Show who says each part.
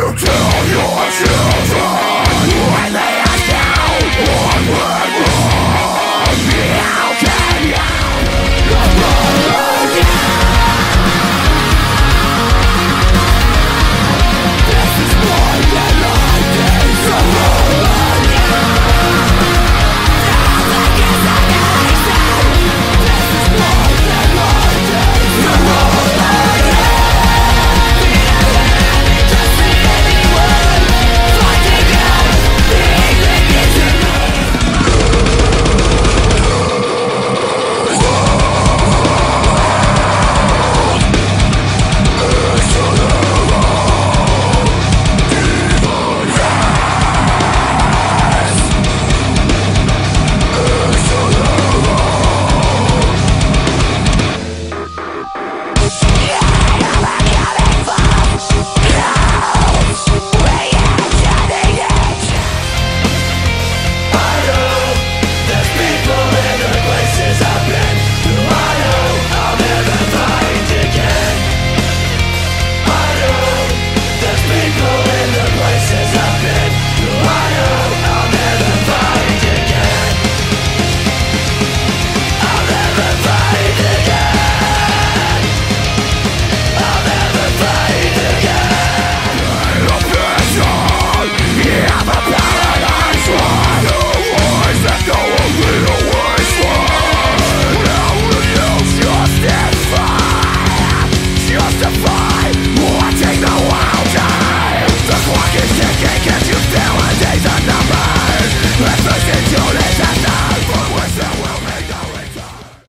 Speaker 1: you tell your children? Przeświecione